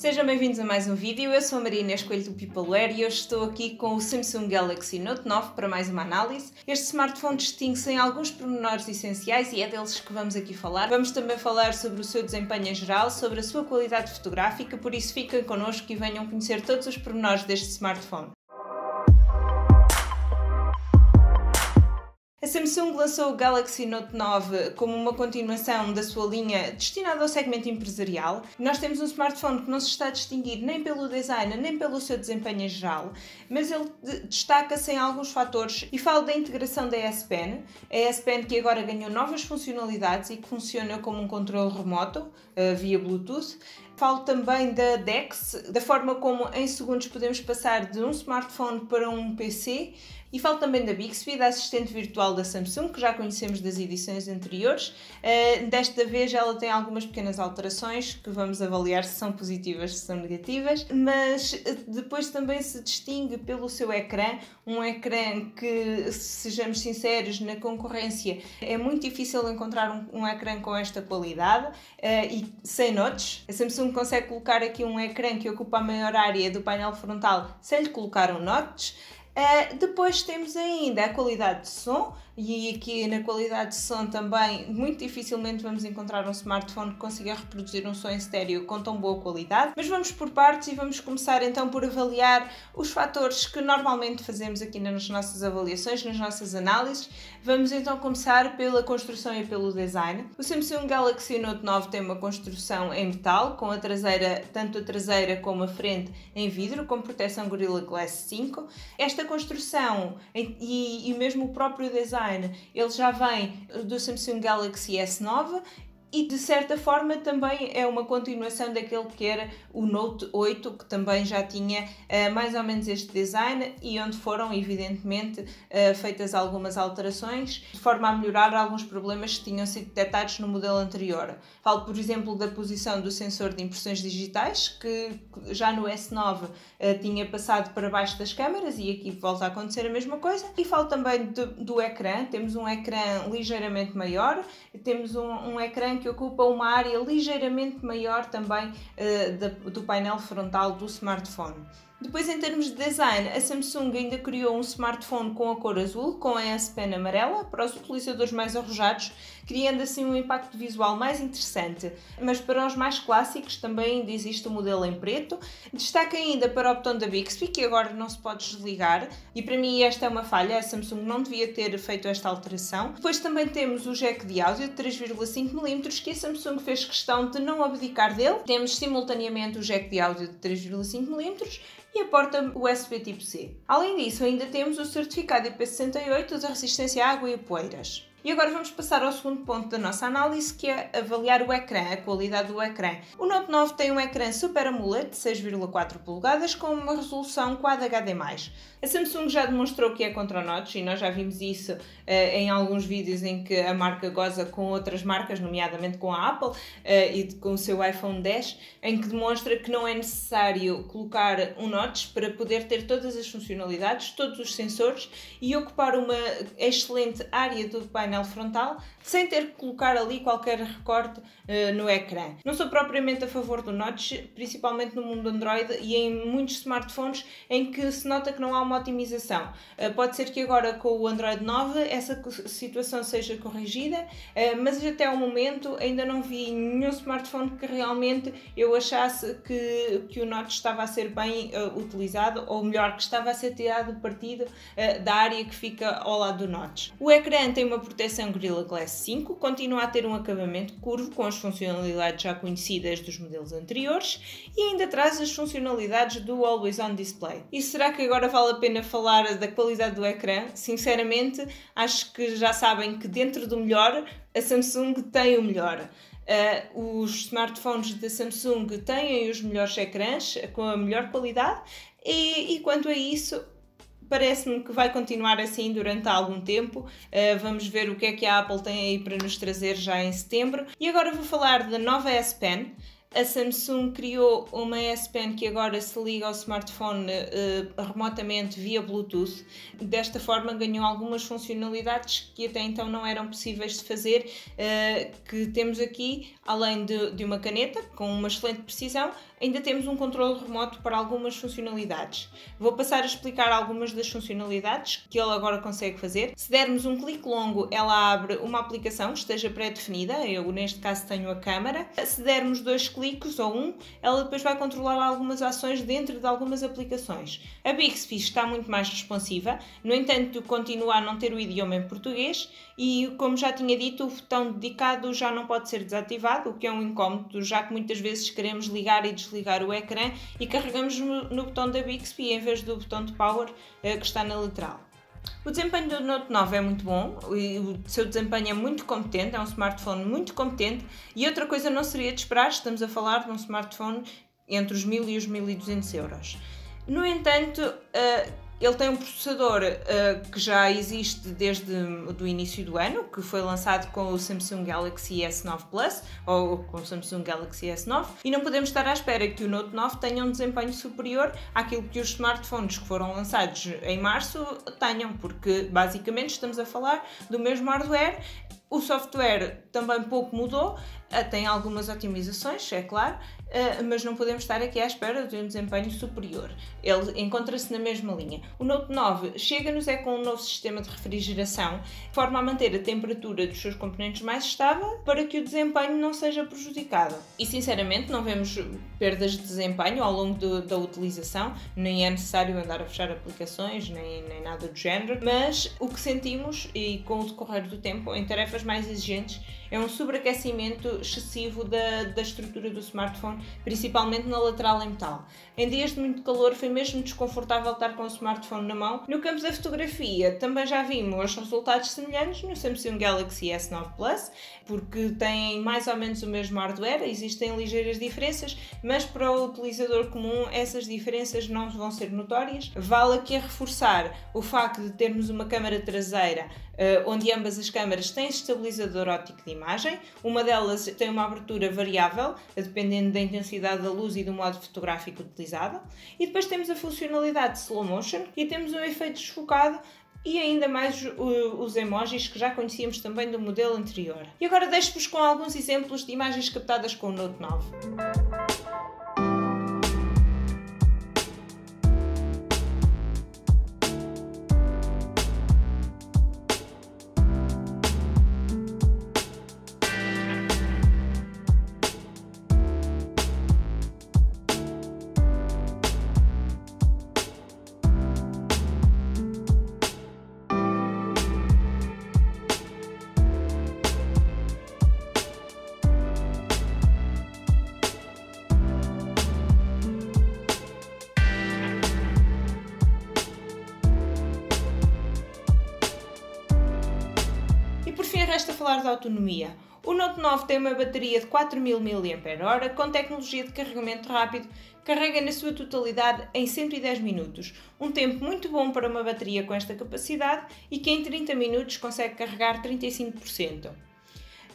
Sejam bem-vindos a mais um vídeo. Eu sou a Maria Inês Coelho do Peopleware e hoje estou aqui com o Samsung Galaxy Note 9 para mais uma análise. Este smartphone distingue-se em alguns pormenores essenciais e é deles que vamos aqui falar. Vamos também falar sobre o seu desempenho em geral, sobre a sua qualidade fotográfica, por isso fiquem connosco e venham conhecer todos os pormenores deste smartphone. A Samsung lançou o Galaxy Note 9 como uma continuação da sua linha destinada ao segmento empresarial. Nós temos um smartphone que não se está a distinguir nem pelo design nem pelo seu desempenho em geral, mas ele destaca-se em alguns fatores e falo da integração da S Pen. A S Pen que agora ganhou novas funcionalidades e que funciona como um controle remoto uh, via Bluetooth. Falo também da DeX, da forma como em segundos podemos passar de um smartphone para um PC e falo também da Bixby, da assistente virtual da Samsung, que já conhecemos das edições anteriores. Uh, desta vez ela tem algumas pequenas alterações que vamos avaliar se são positivas, se são negativas, mas uh, depois também se distingue pelo seu ecrã, um ecrã que, sejamos sinceros, na concorrência é muito difícil encontrar um, um ecrã com esta qualidade uh, e sem notches. A Samsung consegue colocar aqui um ecrã que ocupa a maior área do painel frontal sem lhe colocar um notch. Uh, depois temos ainda a qualidade de som, e aqui na qualidade de som também, muito dificilmente vamos encontrar um smartphone que consiga reproduzir um som em estéreo com tão boa qualidade. Mas vamos por partes e vamos começar então por avaliar os fatores que normalmente fazemos aqui nas nossas avaliações, nas nossas análises. Vamos então começar pela construção e pelo design. O Samsung Galaxy Note 9 tem uma construção em metal, com a traseira, tanto a traseira como a frente em vidro, com proteção Gorilla Glass 5. Esta construção e, e mesmo o próprio design ele já vem do Samsung Galaxy S9 e de certa forma também é uma continuação daquele que era o Note 8, que também já tinha uh, mais ou menos este design e onde foram, evidentemente, uh, feitas algumas alterações de forma a melhorar alguns problemas que tinham sido detectados no modelo anterior. Falo, por exemplo, da posição do sensor de impressões digitais, que já no S9 uh, tinha passado para baixo das câmaras e aqui volta a acontecer a mesma coisa. E falo também do, do ecrã, temos um ecrã ligeiramente maior, temos um, um ecrã que ocupa uma área ligeiramente maior também uh, do painel frontal do smartphone. Depois, em termos de design, a Samsung ainda criou um smartphone com a cor azul, com a S Pen amarela, para os utilizadores mais arrojados, criando assim um impacto visual mais interessante. Mas para os mais clássicos também ainda existe o um modelo em preto. Destaca ainda para o botão da Bixby, que agora não se pode desligar, e para mim esta é uma falha, a Samsung não devia ter feito esta alteração. Depois também temos o jack de áudio de 3,5mm, que a Samsung fez questão de não abdicar dele. Temos simultaneamente o jack de áudio de 3,5mm e a porta USB tipo C. Além disso, ainda temos o certificado IP68 de resistência à água e a poeiras. E agora vamos passar ao segundo ponto da nossa análise, que é avaliar o ecrã, a qualidade do ecrã. O Note 9 tem um ecrã Super AMOLED de 6,4 polegadas com uma resolução Quad HD+. A Samsung já demonstrou que é contra notch e nós já vimos isso uh, em alguns vídeos em que a marca goza com outras marcas, nomeadamente com a Apple uh, e com o seu iPhone 10, em que demonstra que não é necessário colocar um notch para poder ter todas as funcionalidades, todos os sensores e ocupar uma excelente área do painel frontal sem ter que colocar ali qualquer recorte uh, no ecrã. Não sou propriamente a favor do notch, principalmente no mundo Android e em muitos smartphones em que se nota que não há uma otimização. Uh, pode ser que agora com o Android 9 essa situação seja corrigida, uh, mas até ao momento ainda não vi nenhum smartphone que realmente eu achasse que, que o notch estava a ser bem utilizado, ou melhor, que estava a ser tirado partido da área que fica ao lado do notch. O ecrã tem uma proteção Gorilla Glass 5 continua a ter um acabamento curvo com as funcionalidades já conhecidas dos modelos anteriores e ainda traz as funcionalidades do Always On Display. E será que agora vale a pena falar da qualidade do ecrã? Sinceramente, acho que já sabem que dentro do melhor, a Samsung tem o melhor. Uh, os smartphones da Samsung têm os melhores ecrãs com a melhor qualidade e, e quanto a isso, parece-me que vai continuar assim durante algum tempo. Uh, vamos ver o que é que a Apple tem aí para nos trazer já em setembro. E agora vou falar da nova S Pen. A Samsung criou uma S Pen que agora se liga ao smartphone uh, remotamente via Bluetooth. Desta forma ganhou algumas funcionalidades que até então não eram possíveis de fazer, uh, que temos aqui, além de, de, uma caneta com uma excelente precisão, ainda temos um controle remoto para algumas funcionalidades. Vou passar a explicar algumas das funcionalidades que ele agora consegue fazer. Se dermos um clique longo, ela abre uma aplicação que esteja pré-definida, eu neste caso tenho a câmera. Se dermos dois cliques ou um, ela depois vai controlar algumas ações dentro de algumas aplicações. A Bixby está muito mais responsiva, no entanto, continua a não ter o idioma em português e, como já tinha dito, o botão dedicado já não pode ser desativado, o que é um incómodo, já que muitas vezes queremos ligar e desligar o ecrã e carregamos no, botão da Bixby em vez do botão de power eh, que está na lateral. O desempenho do Note 9 é muito bom, o seu desempenho é muito competente, é um smartphone muito competente e outra coisa não seria de esperar, estamos a falar de um smartphone entre os 1000 e os 1200 euros. No entanto, uh, ele tem um processador uh, que já existe desde o início do ano, que foi lançado com o Samsung Galaxy S9 Plus ou com o Samsung Galaxy S9, e não podemos estar à espera que o Note 9 tenha um desempenho superior àquilo que os smartphones que foram lançados em março tenham, porque basicamente estamos a falar do mesmo hardware. O software também pouco mudou, uh, tem algumas otimizações, é claro, uh, mas não podemos estar aqui à espera de um desempenho superior. Ele encontra-se na mesma linha. O Note 9 chega-nos é com um novo sistema de refrigeração, de forma a manter a temperatura dos seus componentes mais estável para que o desempenho não seja prejudicado. E sinceramente não vemos perdas de desempenho ao longo do, da utilização, nem é necessário andar a fechar aplicações, nem, nem nada do género, mas o que sentimos e com o decorrer do tempo em tarefas mais exigentes é um sobreaquecimento excessivo da, da estrutura do smartphone, principalmente na lateral em metal. Em dias de muito calor foi mesmo desconfortável estar com o smartphone na mão. No campo da fotografia também já vimos resultados semelhantes no Samsung Galaxy S9 Plus, porque têm mais ou menos o mesmo hardware, existem ligeiras diferenças, mas para o utilizador comum essas diferenças não vão ser notórias. Vale aqui a reforçar o facto de termos uma câmara traseira onde ambas as câmaras têm estabilizador óptico de imagem. Uma delas tem uma abertura variável, dependendo da intensidade da luz e do modo fotográfico utilizado. E depois temos a funcionalidade de slow motion e temos um efeito desfocado e ainda mais os emojis que já conhecíamos também do modelo anterior. E agora deixo-vos com alguns exemplos de imagens captadas com o Note 9. Falar da autonomia. O Note 9 tem uma bateria de 4000 mAh com tecnologia de carregamento rápido, carrega na sua totalidade em 110 minutos, um tempo muito bom para uma bateria com esta capacidade e que em 30 minutos consegue carregar 35%.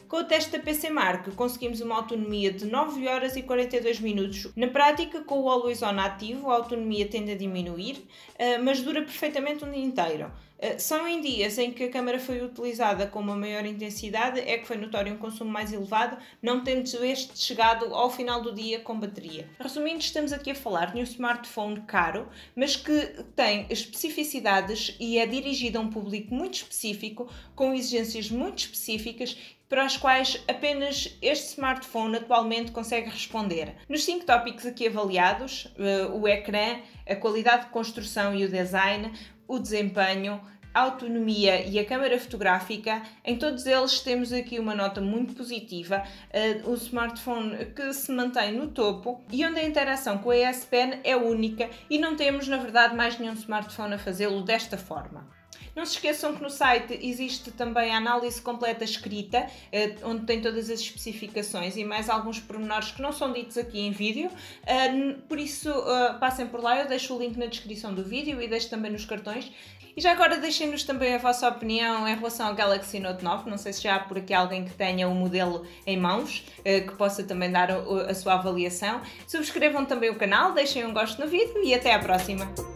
Com o teste da PC Mark conseguimos uma autonomia de 9 horas e 42 minutos. Na prática, com o Always On ativo, a autonomia tende a diminuir, eh, mas dura perfeitamente um dia inteiro. Eh, só em dias em que a câmara foi utilizada com uma maior intensidade é que foi notório um consumo mais elevado, não tendo este chegado ao final do dia com bateria. Resumindo, estamos aqui a falar de um smartphone caro, mas que tem especificidades e é dirigido a um público muito específico, com exigências muito específicas para as quais apenas este smartphone atualmente consegue responder. Nos cinco tópicos aqui avaliados, eh, o ecrã, a qualidade de construção e o design, o desempenho, a autonomia e a câmara fotográfica, em todos eles temos aqui uma nota muito positiva, uh, o smartphone que se mantém no topo e onde a interação com a S Pen é única e não temos, na verdade, mais nenhum smartphone a fazê-lo desta forma. Não se esqueçam que no site existe também a análise completa escrita, eh, onde tem todas as especificações e mais alguns pormenores que não são ditos aqui em vídeo. Eh, por isso, eh, passem por lá, eu deixo o link na descrição do vídeo e deixo também nos cartões. E já agora deixem-nos também a vossa opinião em relação ao Galaxy Note 9. Não sei se já há por aqui alguém que tenha o modelo em mãos, que possa também dar a sua avaliação. Subscrevam também o canal, deixem um gosto no vídeo e até à próxima!